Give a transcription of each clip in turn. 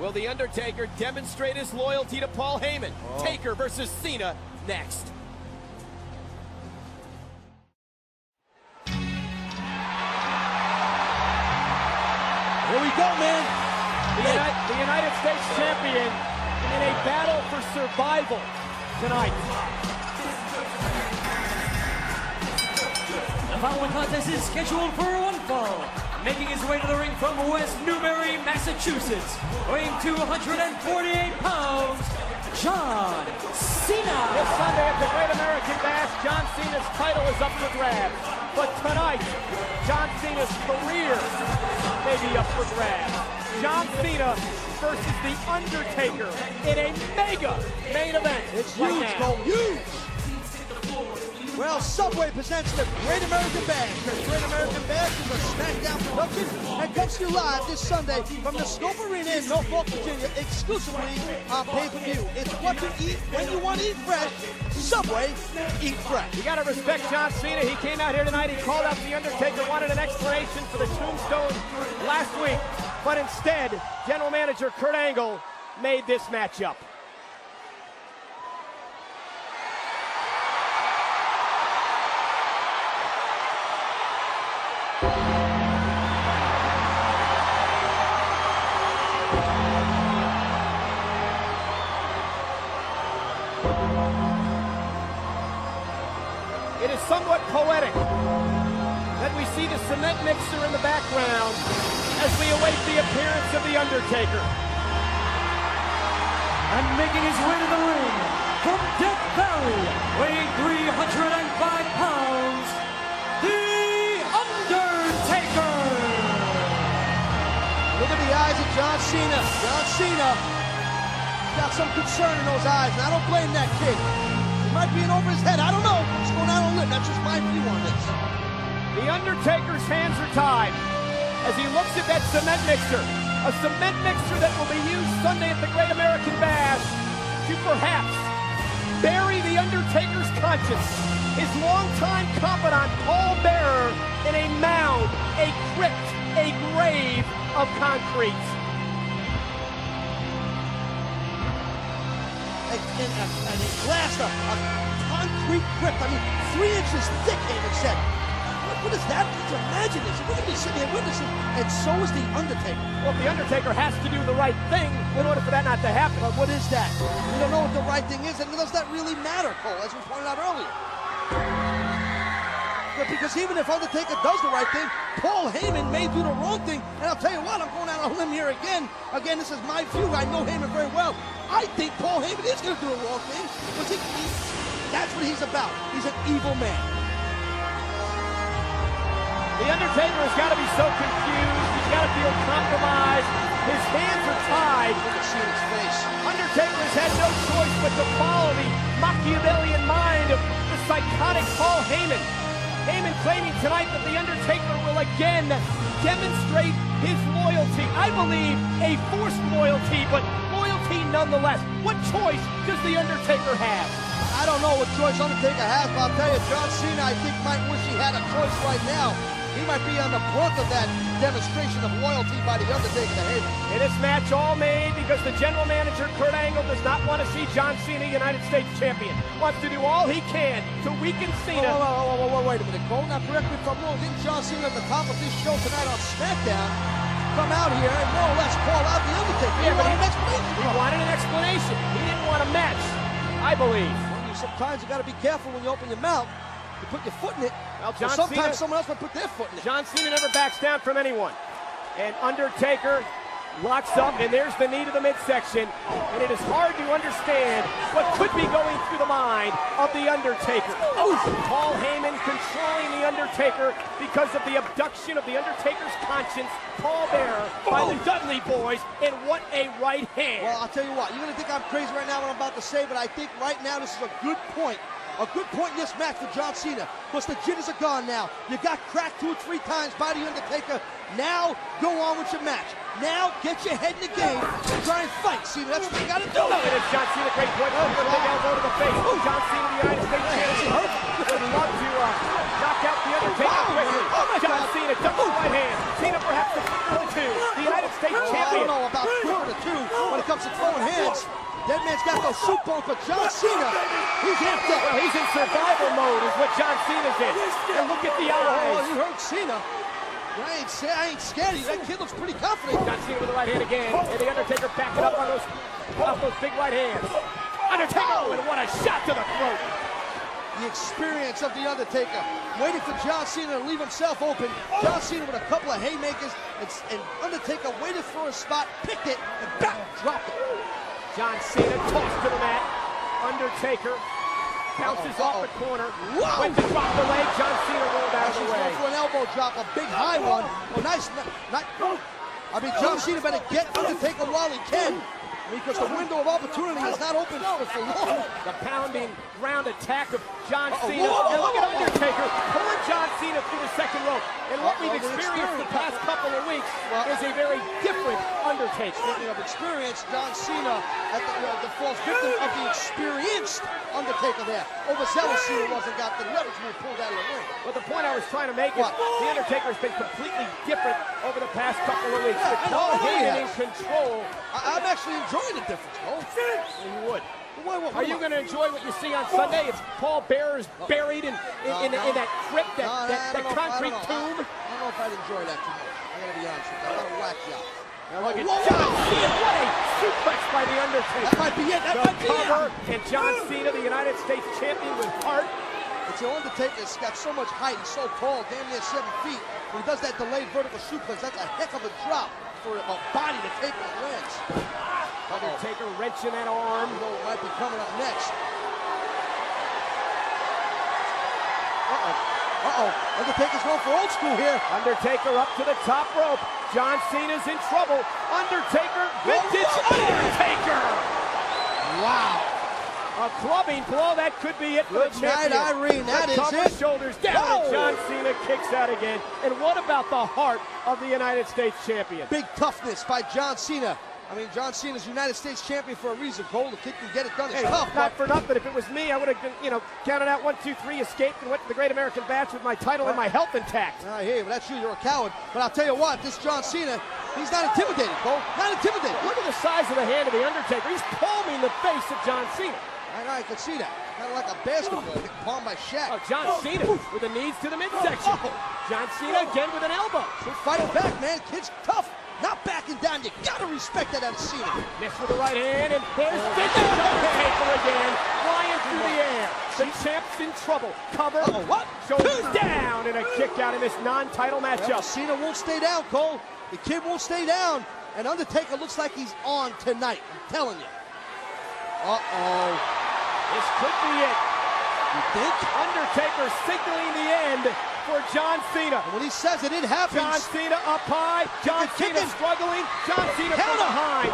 Will The Undertaker demonstrate his loyalty to Paul Heyman? Oh. Taker versus Cena next. Here we go, man. The, Uni- the United States champion in a battle for survival tonight. The following contest is scheduled for one fall. Making his way to the ring from West Newbury, Massachusetts, weighing 248 pounds, John Cena. This Sunday at the Great American Bash, John Cena's title is up for grabs. But tonight, John Cena's career may be up for grabs. John Cena versus The Undertaker in a mega main event. It's right huge, now. Cole, huge. Well, Subway presents the Great American Bash. The Great American Bash is a SmackDown production and comes to you live this Sunday from the Scope Arena in Norfolk, Virginia, exclusively on pay-per-view. It's what you eat when you want to eat fresh. Subway, eat fresh. You got to respect John Cena. He came out here tonight. He called out The Undertaker, wanted an explanation for the tombstone last week. But instead, general manager Kurt Angle made this matchup. Somewhat poetic that we see the cement mixer in the background as we await the appearance of The Undertaker. And making his way to the ring from Death Valley, weighing 305 pounds, The Undertaker. Look at the eyes of John Cena. John Cena got some concern in those eyes, and I don't blame that kid. Might be in over his head. I don't know what's going on on limb. That's just my view on this. The Undertaker's hands are tied as he looks at that cement mixer. A cement mixer that will be used Sunday at the Great American Bash to perhaps bury The Undertaker's conscience. His longtime confidant, Paul Bearer, in a mound, a crypt, a grave of concrete. And, and, glassed a, a concrete crypt. I mean, three inches thick, Heyman said. What, what is that? Just imagine this. We're going to be sitting here witnessing, and so is The Undertaker. Well, The Undertaker has to do the right thing in order for that not to happen. But what is that? We don't know what the right thing is, and does that really matter, Cole, as we pointed out earlier? But because even if Undertaker does the right thing, Paul Heyman may do the wrong thing. And I'll tell you what, I'm going out on a limb here again. Again, this is my view. I know Heyman very well. I think Paul Heyman is going to do a wrong thing because he, he, that's what he's about. He's an evil man. The Undertaker has got to be so confused. He's got to feel compromised. His hands are tied. Look at Cena's face. Undertaker has had no choice but to follow the Machiavellian mind of the psychotic Paul Heyman. Heyman claiming tonight that The Undertaker will again demonstrate his loyalty. I believe a forced loyalty, but loyalty nonetheless. What choice does The Undertaker have? I don't know what choice Undertaker has, but I'll tell you, John Cena, I think, might wish he had a choice right now. He might be on the brunt of that demonstration of loyalty by The Undertaker to Heyman. In this match, all made because the general manager, Kurt Angle, does not want to see John Cena United States champion. Wants to do all he can to weaken Cena. whoa, whoa, whoa, whoa, whoa, wait a minute, Cole. Now, correct me if I'm wrong. Didn't John Cena at the top of this show tonight on SmackDown come out here and more or less call out The Undertaker? Yeah, he but wanted he- an explanation. He wanted an explanation. He didn't want a match, I believe. Well, you- Sometimes you got to be careful when you open your mouth. You put your foot in it. Well, Well, sometimes Cena- someone else might put their foot in it. John Cena never backs down from anyone. And Undertaker locks up, and there's the knee to the midsection. And it is hard to understand what could be going through the mind of The Undertaker. Oh, Paul Heyman controlling The Undertaker because of the abduction of The Undertaker's conscience, Paul Bearer, by the oh. Dudley Boys. And what a right hand. Well, I'll tell you what. You're going to think I'm crazy right now what I'm about to say, but I think right now this is a good point. A good point in this match for John Cena. Because the jitters are gone now. You got cracked two or three times by The Undertaker. Now, go on with your match. Now, get your head in the game and try and fight, Cena. That's what you got to do. Oh, it is John Cena, great point. Oh, big elbow to the face. John Cena, the United States champion, would love to uh, knock out the Undertaker quickly. Oh, my John God. Cena, double right hand. Cena perhaps the the two. The United States Well, I don't know about flip two when it comes to throwing hands, Dead Man's got those soup bones, but John Cena, he's amped up. Well, he's in survival mode, is what John Cena's in. And look at the Oh, eyes. you heard Cena. I ain't, I ain't scared. That kid looks pretty confident. John Cena with the right hand again, and the Undertaker backing up on those, off those big right hands. Undertaker, oh, and what a shot to the throat. The experience of The Undertaker. Waiting for John Cena to leave himself open. John Cena with a couple of haymakers. And, and Undertaker waited for a spot, picked it, and back, dropped it. John Cena tossed to the mat. Undertaker bounces Uh-oh, off the corner. Whoa! Went to drop the leg. John Cena rolled out of the way. going for an elbow drop, a big high one. Oh, nice. Not, I mean, John Cena better get Undertaker while he can. Because the window of opportunity is not open for long. The pounding ground attack of John Uh-oh. Cena. Whoa, and look at. Undertaker pulling John Cena through the second rope. And what we've the experienced the past couple of weeks Well- is a very different Undertaker. Speaking of experience, John Cena at the, uh, the false victim of the experienced Undertaker there. Overzealous Cena wasn't got the leverage move pulled out of the ring. But the point I was trying to make is the Undertaker has been completely different over the past couple of weeks. Yeah, With I know, Paul I know he Heyman in control. I, I'm actually enjoying the difference, Cole. You would. What, what, Are you going to enjoy what you see on Sunday? It's Paul Bearers buried in, in, in, in that crypt, that, No, that, that if- concrete know, tomb? I, I don't know if I'd enjoy that too much. I gotta be honest with you. I gotta whack you out. Now look at Whoa, John whoa. Cena. What a suplex by The Undertaker. That might be it. That the might be it. cover, and John Cena, the United States champion with heart. It's the Undertaker's got so much height. and so tall, damn near seven feet. When he does that delayed vertical suplex, that's a heck of a drop for a body to take on lands. Undertaker wrenching that arm. You know what might be coming up next. Uh-oh. Uh-oh. Undertaker's going for old school here. Undertaker up to the top rope. John Cena's in trouble. Undertaker, vintage. Undertaker. Wow. A clubbing blow, that could be it for Good the night, champion. Irene. That the is it. shoulders down, and John Cena kicks out again. And what about the heart of the United States champion? Big toughness by John Cena. I mean, John Cena's United States champion for a reason. Cole, the kid can get it done. It's Hey, tough, not but for nothing. If it was me, I would have, you know, counted out one, two, three, escaped, and went to the Great American Bash with my title and my health intact. I hear you, but that's you. You're a coward. But I'll tell you what, this John Cena, he's not intimidated, Cole. Not intimidated. Look at the size of the hand of the Undertaker. He's palming the face of John Cena. I, know, I can see that. Kind of like a basketball. Think palmed by Shaq. Oh, John Cena with the knees to the midsection. Oh. John Cena again with an elbow. He's fighting back, man. Kid's tough. Not backing down. You gotta respect that out of Cena. Miss with the right hand, and there's vintage Undertaker again, flying through the air. The champ's in trouble. Cover. Uh-oh, what? Shoulders down, and a kick out in this non-title Well, matchup. Cena won't stay down, Cole. The kid won't stay down. And Undertaker looks like he's on tonight. I'm telling you. Uh-oh. This could be it. You think? Undertaker signaling the end for John Cena. And when he says it, it happens. John Cena up high. John Cena struggling. John Cena from Counter. behind.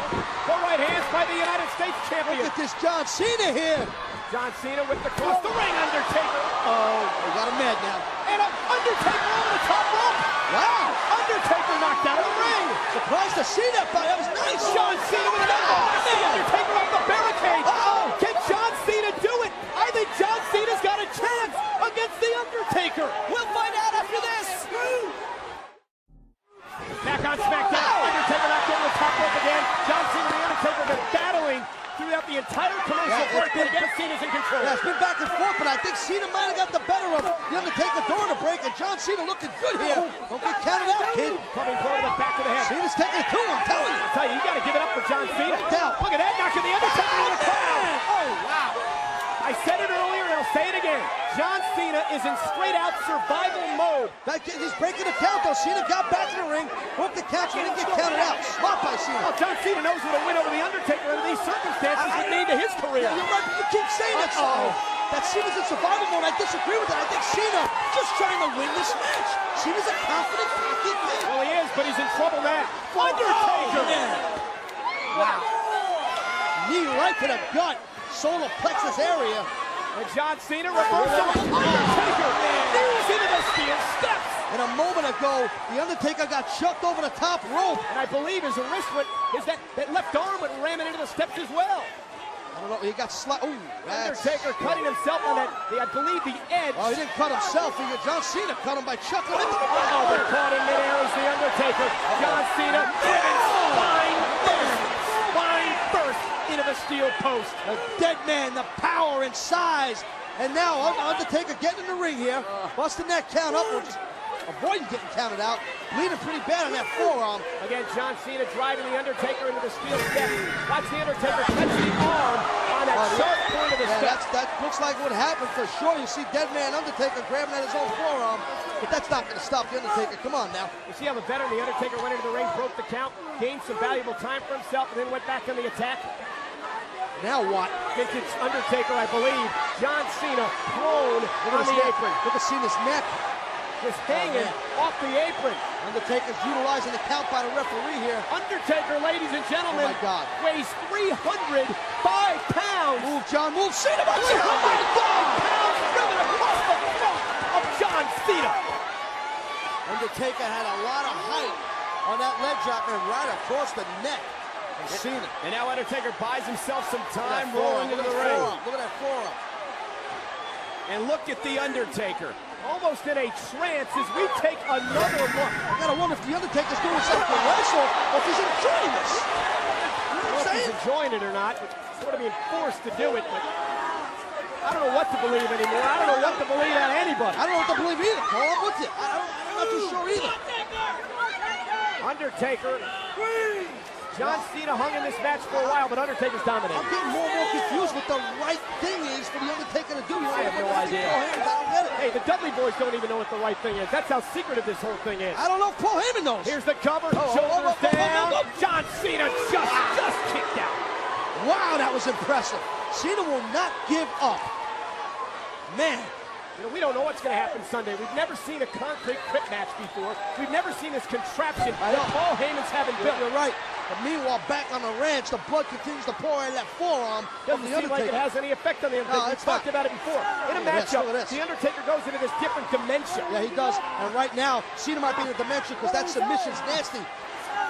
The right hands by the United States champion. Look at this John Cena here. John Cena with the cross the ring. Undertaker. Oh, we got him mad now. And Undertaker over the top rope. Wow. Undertaker knocked out of the ring. Surprised to see that, but that was nice. John Cena with an elbow. The Undertaker off the barricade. Uh-oh. Can John Cena do it? I think John Cena's got a chance against the Undertaker. We'll find out after this. Back on SmackDown. Undertaker knocked over the top rope again. John Cena and the Undertaker have been battling throughout the entire commercial Yeah, it's break. been- Again, Cena's in control. Yeah, it's been back and forth, but I think Cena might have got the better of the Undertaker during the break, and John Cena looking good here. Don't get counted out, kid. Coming forward to the back of the head. Cena's taking it to him, I'm telling you. I tell you, you got to give it up for John Cena. down. Look at that, knocking the Undertaker in the crowd. Oh, wow. I said it earlier, and I'll say it again. John Cena is in straight-out survival mode. That kid, he's breaking the count, though. Cena got back in the ring, broke the count, so he didn't get counted out. Cena. Well, oh, John Cena knows what a win over the Undertaker under these circumstances would mean to his career. Yeah, you're right, but you keep saying that. Uh-oh. That Cena's in survival mode. I disagree with that. I think Cena just trying to win this match. Cena's a confident, cocky kid. Well, he is, but he's in trouble now. Oh, Undertaker! Wow. Knee right to the gut, solar plexus area. And John Cena reversal. Oh. Undertaker knees into the steel steps. And a moment ago, the Undertaker got chucked over the top rope. And I believe his wrist went, his that, that left arm went ramming into the steps as well. I don't know, he got Ooh. Undertaker cutting himself on that, the, I believe the edge. Oh, he didn't cut himself. He John Cena cut him by chucking him oh, the Oh, but caught in midair is the Undertaker. John Cena driven spine first. Spine first. into the steel post. The dead man, the power and size. And now Undertaker getting in the ring here. Busting that count up avoiding getting counted out. Bleeding pretty bad on that forearm. Again, John Cena driving The Undertaker into the steel steps. Watch The Undertaker touch the arm on that Oh, sharp point of the Yeah, step. that's, that looks like what happened for sure. You see Dead Man Undertaker grabbing at his own forearm. But that's not going to stop the Undertaker. Come on now. You see how the veteran, The Undertaker, went into the ring, broke the count, gained some valuable time for himself, and then went back on the attack. Now what? Vintage Undertaker, I believe. John Cena prone on the neck. apron. Look at Cena's neck. Just hanging man. off the apron. Undertaker's utilizing the count by the referee here. Undertaker, ladies and gentlemen, Oh, my God. weighs 305 pounds. Move, John, move. Cena, watch 305 pounds driven across the throat of John Cena. Undertaker had a lot of height on that leg drop and right across the neck of Cena. And now Undertaker buys himself some time rolling into Look the at that ring. Look at that forearm. And look at the Undertaker. Almost in a trance as we take another look. I gotta wonder if the Undertaker's doing something to wrestle or if he's enjoying this. You know what I don't know I'm if saying? he's enjoying it or not, but sort of being forced to do it. But I don't know what to believe anymore. I don't know what to believe at anybody. I don't know what to believe either, Cole. I'm with you. I don't, I'm not too sure either. Undertaker. John Cena hung in this match for a while, but Undertaker's dominating. I'm getting more and more confused what the right thing is for the Undertaker to do. I have no idea. Paul Heyman, I don't get it. Hey, the Dudley boys don't even know what the right thing is. That's how secretive this whole thing is. I don't know if Paul Heyman knows. Here's the cover, Oh, oh, oh shoulders oh, oh, oh, oh, down. oh, oh. John Cena just, just kicked out. Wow, that was impressive. Cena will not give up. Man, You know, we don't know what's going to happen Sunday. We've never seen a concrete crypt match before. We've never seen this contraption that. Paul Heyman's having built. you're right. But meanwhile, back on the ranch, the blood continues to pour out of that forearm Doesn't the seem like it has any effect on the Undertaker. No, We've it's talked about it before. In a Look at this, matchup, this. the Undertaker goes into this different dimension. Yeah, he does. And right now, Cena might be in the dimension because that submission's nasty.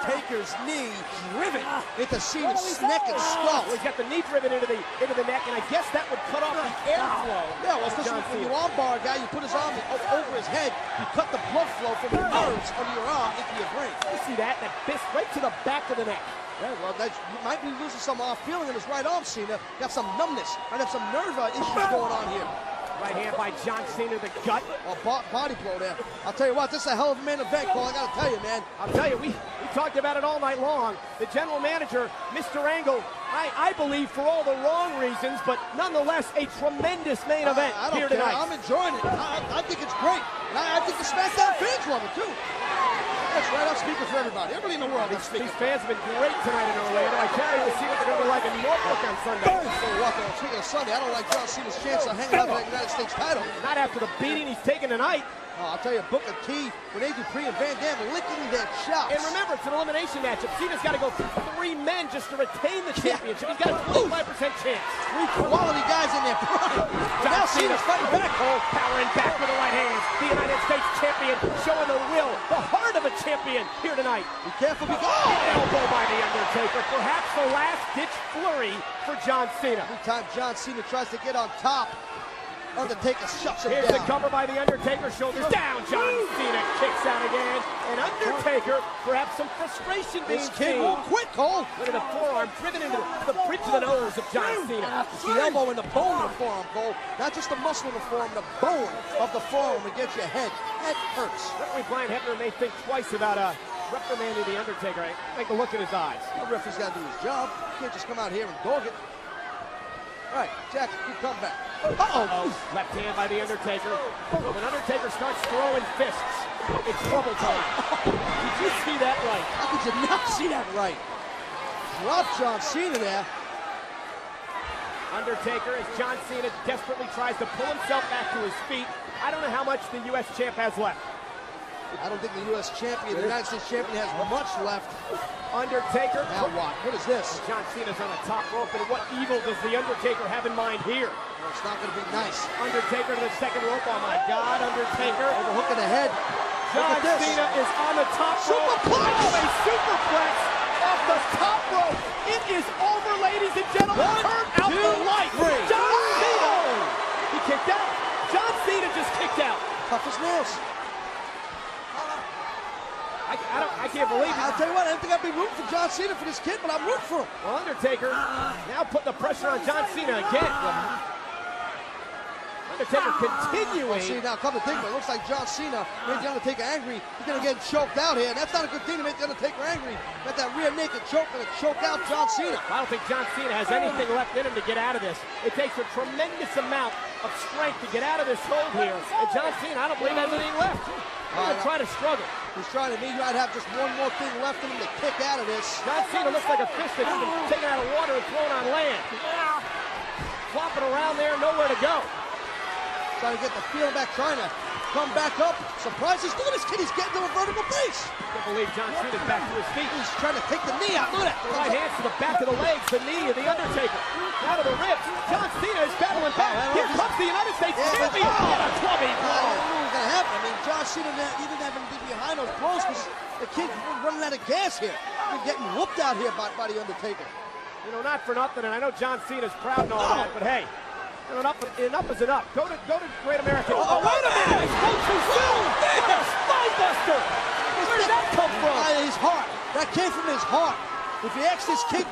Taker's knee driven into Cena's neck and skull. Well, he's got the knee driven into the into the neck, and I guess that would cut off the airflow. Yeah, well, of especially John when you armbar a guy, you put his arm over his head, you cut the blood flow from your nerves under your arm into your brain. You see that? That fist right to the back of the neck. Yeah, well, that's, you might be losing some uh, feeling in his right arm, Cena. Got some numbness. Might have some nerve uh, issues going on here. Right hand by John Cena to the gut. A bo- body blow there. I'll tell you what, this is a hell of a main event, Cole. I gotta tell you, man. I'll tell you, we, we talked about it all night long. The general manager, Mr. Angle, I, I believe for all the wrong reasons, but nonetheless a tremendous main event I, I don't here care. tonight. I'm enjoying it. I, I think it's great. I, I think the SmackDown fans love it too. Right. I'm speaking for everybody. Everybody in the world. I'm. These fans have been great tonight in Orlando. I can't wait to see what they're going to be like in Norfolk on Sunday. Though? Speaking of Sunday, I don't like John Cena's chance of hanging on to that United States title. Not after the beating he's taken tonight. Oh, I'll tell you, Booker T, Rene Dupree, and Van Dam licking their chops. And remember, it's an elimination matchup. Cena's got to go through three men just to retain the Yeah. championship. He's got a 25% chance. Three quality guys in there. now Cena's fighting back, Cole. Powering back with the right hand. The United States champion showing the will, the heart of a champion here tonight. Be careful because Oh, elbow by The Undertaker. Perhaps the last ditch flurry for John Cena. every time John Cena tries to get on top, Undertaker shuts him Here's the cover by The Undertaker. Shoulders down. John Cena kicks out again. And Undertaker, perhaps some frustration being This kid won't quit, Cole. Look at the forearm driven into the, the bridge of the nose of John Cena. It's the elbow and the bone of the forearm, Cole. Not just the muscle of the forearm, the bone of the forearm against your head. That hurts. Referee Brian Hebner may think twice about uh, reprimanding The Undertaker. Like the look at his eyes. The referee's got to do his job. You can't just come out here and dog it. All right, Jack, you come back. Uh-oh. Left hand by The Undertaker. When Undertaker starts throwing fists, it's trouble time. Did you see that right? How could you not see that right? Drop John Cena there. Undertaker, as John Cena desperately tries to pull himself back to his feet. I don't know how much the U.S. champ has left. I don't think the U.S. champion, the United States champion, has much left. Undertaker. Now what? What is this? John Cena's on the top rope, and what evil does the Undertaker have in mind here? Oh, it's not going to be nice. Undertaker to the second rope. Oh my God, Undertaker. Overhook in the head. John Look at this. Cena is on the top rope. Superplex! Oh, a superplex off the top rope. It is over, ladies and gentlemen. One, Turn out two, the light. three. John Cena. Oh! He kicked out. John Cena just kicked out. Tough as nails. I, I don't. I can't believe it. I'll tell you what, I don't think I'd be rooting for John Cena for this kid, but I'm rooting for him. Well, Undertaker now putting the pressure on John Cena again. Undertaker Well, see, continuing. now come to think of it, it looks like John Cena made The Undertaker angry. He's going to get choked out here, and that's not a good thing to make The Undertaker angry. Got that rear naked choke going to choke out John Cena. I don't think John Cena has anything left in him to get out of this. It takes a tremendous amount of strength to get out of this hold here. And John Cena, I don't believe has anything left. He's going to oh, try to struggle. He's trying to, he might have just one more thing left in him to kick out of this. John Cena looks like a fish that's been taken out of water and thrown on land. Flopping around there, nowhere to go. Trying to get the feel back, trying to come back up. Surprises. Look at this kid, he's getting to a vertical base. Can't believe John Cena's back to his feet. He's trying to take the knee out. Look at The that. right hands to the back of the legs, the knee of the Undertaker. Out of the ribs. John Is battling back. Here comes the United States Yeah, but- champion. What a clubbing I don't know what's going to happen. I mean, John Cena, he didn't have him be behind those blows because the kid's running out of gas here. He's getting whooped out here by, by the Undertaker. You know, not for nothing, and I know John Cena's proud and all that, but hey, enough, enough is enough. Go to go to Great American. Oh, oh wait a minute! Going too soon! What a spinebuster! Where did that come from? His heart. That came from his heart. If you ask this kid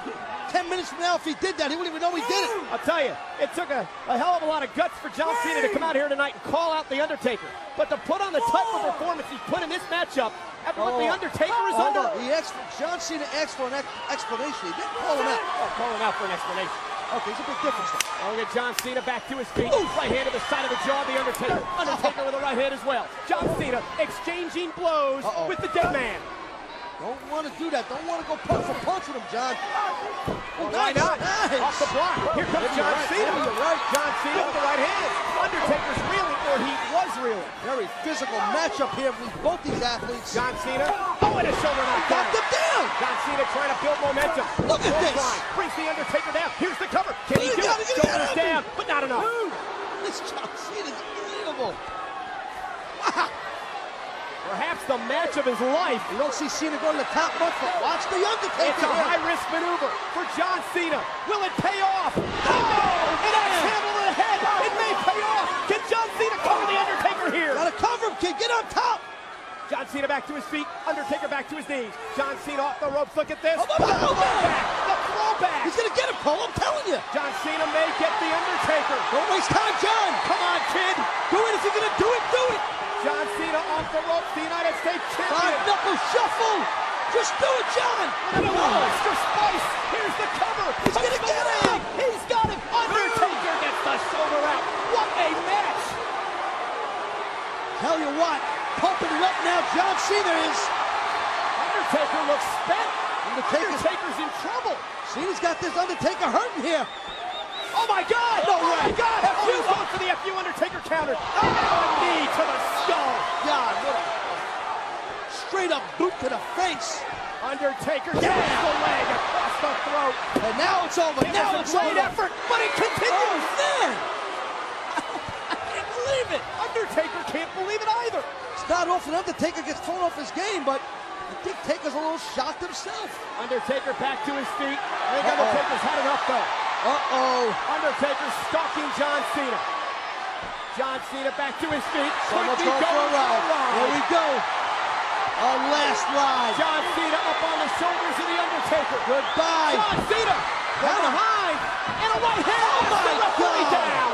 10 minutes from now if he did that, he wouldn't even know he did it. I'll tell you, it took a, a hell of a lot of guts for John Cena to come out here tonight and call out The Undertaker. But to put on the type of performance he's put in this matchup after what The Oh. Undertaker is Hold under. He asked, John Cena asked for an ex- explanation. He didn't call him out. Oh, calling out for an explanation. Okay, there's a big difference there. Oh, get John Cena back to his feet. Right hand to the side of the jaw of The Undertaker. Undertaker with a right hand as well. John Cena exchanging blows Uh-oh. with the dead man. Don't want to do that. Don't want to go punch for punch with him, John. Oh, Why nice, not? nice. Off the block. Here comes John right. Cena. You're right. John Cena with the right hand. Undertaker's reeling, or he was reeling. Very physical matchup here with both these athletes. John Cena. Oh, and a shoulder knock Got down. them down. John Cena trying to build momentum. Look at this. Clothesline. Brings the Undertaker down. Here's the cover. Can he do it? Shoulders down, but not enough. This John Cena is unbelievable. Perhaps the match of his life. You don't see Cena go to the top but watch the Undertaker It's a here. high-risk maneuver for John Cena. Will it pay off? Oh, an axe handle to the head. It may pay off. Can John Cena cover the Undertaker here? Gotta cover him, kid. Get on top. John Cena back to his feet. Undertaker back to his knees. John Cena off the ropes. Look at this. Oh, The oh, oh, oh. throwback. The throwback. He's gonna get him, Cole. I'm telling you. John Cena may get the Undertaker. Don't waste time, John. Come on, kid. Do it. If you're gonna do it, do it. John Cena off the ropes. The United States Five champion. knuckle shuffle. Just do it, John. And a monster spice. Here's the cover. He's gonna get leg. him. He's got him. Undertaker gets the shoulder out. What a match. Tell you what, pumping it up now. John Cena is. Undertaker looks spent. Undertaker's- Undertaker's in trouble. Cena's got this Undertaker hurting here. Oh my God! No oh my way. God! FU. FU goes for the FU Undertaker counter. Oh, a knee to the skull. God, what a straight up boot to the face. Undertaker down the leg across the throat. And now it's over. It now it's a great over. effort, but it Oh, continues. man. I can't believe it. Undertaker can't believe it either. It's not often Undertaker gets thrown off his game, but I think Taker's a little shocked himself. Undertaker back to his feet. I think Uh-oh. Undertaker's had enough though. Uh-oh. Undertaker stalking John Cena. John Cena back to his feet. Could be going for a ride. Here we go. Our last ride. John Cena up on the shoulders of the Undertaker. Goodbye. John Cena from Down. behind and a right hand. Oh, my God. down.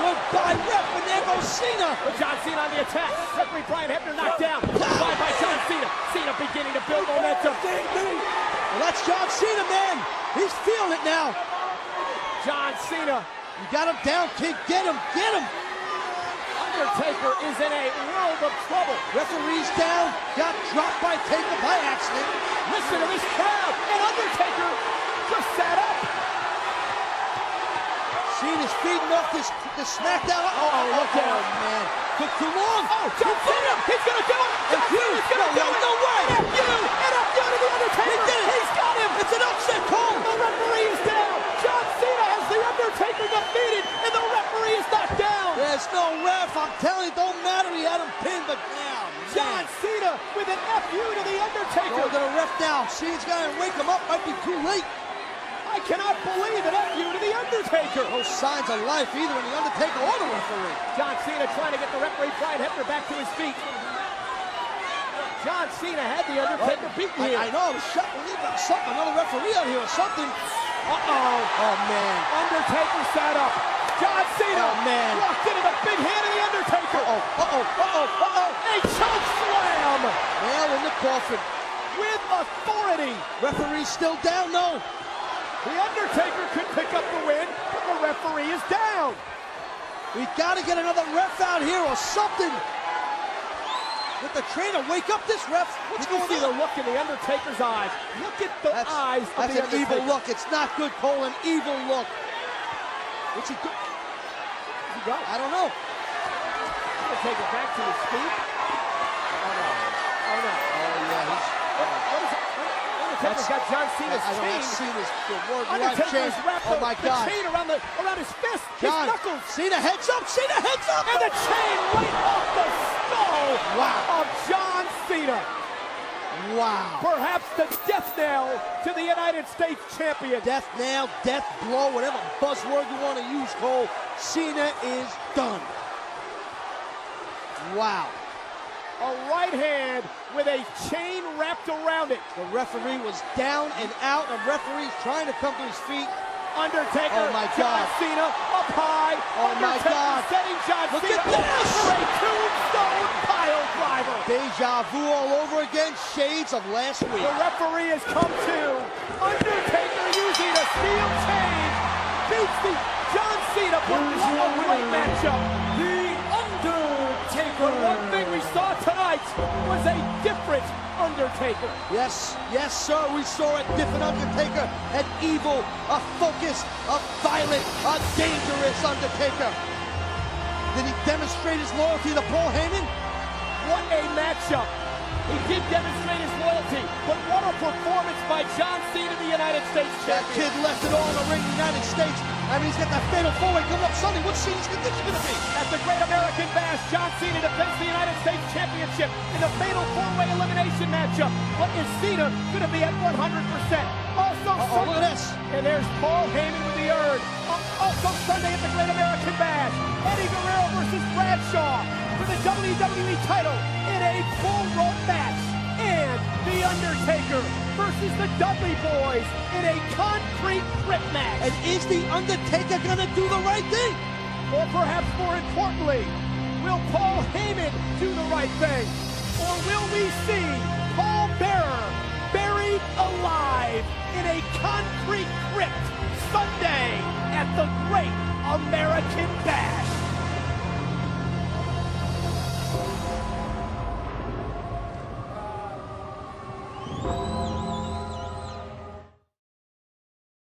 Goodbye, ref, and there Cena. But John Cena on the attack. Referee Brian Hebner knocked down. Drive by John Cena. Cena beginning to build momentum. Well, that's John Cena, man. He's feeling it now. John Cena. You got him down, kid. Get him. Get him. Undertaker is in a world of trouble. Referee's down. Got dropped by Taker by accident. Listen to this crowd. And Undertaker just sat up. Cena's feeding off this, this SmackDown. Oh, look at him, man. Took too long. Oh, John Cena. He's going to do it. John FU. Cena's going to No do way, it. no way. And FU. And FU to the Undertaker. He did it. He's got him. It's an upset call. The referee is down. John Cena has the Undertaker defeated. And the referee is knocked down. There's no ref. I'm telling you, don't matter. He had him pinned, but now, John Cena with an FU to the Undertaker. Going to ref down. Cena's got to wake him up. Might be too late. I cannot believe an FU to the Undertaker. No signs of life either in the Undertaker or the referee. John Cena trying to get the referee Brian Hebner back to his feet. John Cena had the Undertaker oh, beaten I, here. I know. Shut, something, another referee out here or something. Uh-oh. Oh, man. Undertaker sat up. John Cena Oh, man. walked into the big hand of the Undertaker. Uh-oh, uh-oh, uh-oh, uh-oh. Nail in the coffin. with authority. Referee still down, no. The Undertaker could pick up the win, but the referee is down. We've got to get another ref out here or something. Let the trainer wake up this ref. What's Did you going see the look in the Undertaker's eyes? Look at the That's, eyes of that's the an Undertaker. evil look. It's not good, Cole. An evil look. What's he do? He got. I don't know. Undertaker back to his feet. Oh no. Oh no. Oh, yeah. He's, What, what is it? Undertaker's That's- got John I, Cena's I know chain. that scene is the word Undertaker's wrapped Oh, the, God. chain around, the, around his fist, his knuckles. Cena heads up. Cena heads up. And the chain right off the skull Wow. of John Cena. Wow. Perhaps the death nail to the United States champion. Death nail, death blow, whatever buzzword you want to use, Cole. Cena is done. Wow. A right hand with a chain wrapped around it. The referee was down and out. The referee's trying to come to his feet. Undertaker, Oh, my John God. Cena up high. Oh, my Undertaker God. setting John Look Cena at this. for a tombstone pile driver. Deja vu all over again. Shades of last week. The referee has come to. Undertaker using a steel chain beats the John Cena. What a great matchup. Undertaker. One thing we saw tonight was a different Undertaker. Yes, yes, sir. We saw a different Undertaker. An evil, a focused, a violent, a dangerous Undertaker. Did he demonstrate his loyalty to Paul Heyman? What a matchup. He did demonstrate his loyalty, but what a performance by John Cena, the United States champion. That kid left it all in the ring, United States. I mean, he's got that fatal four-way coming up Sunday. What scene's this going to be? At the Great American Bash, John Cena defends the United States Championship in a fatal four-way elimination matchup. But is Cena going to be at 100%? Also, Sunday- look at this. And there's Paul Heyman with the urn. Um, also Sunday at the Great American Bash, Eddie Guerrero versus Bradshaw for the WWE title in a bull rope match. The Undertaker versus the Dudley Boys in a concrete crypt match. And is The Undertaker going to do the right thing? Or perhaps more importantly, will Paul Heyman do the right thing? Or will we see Paul Bearer buried alive in a concrete crypt Sunday at the Great American Bash?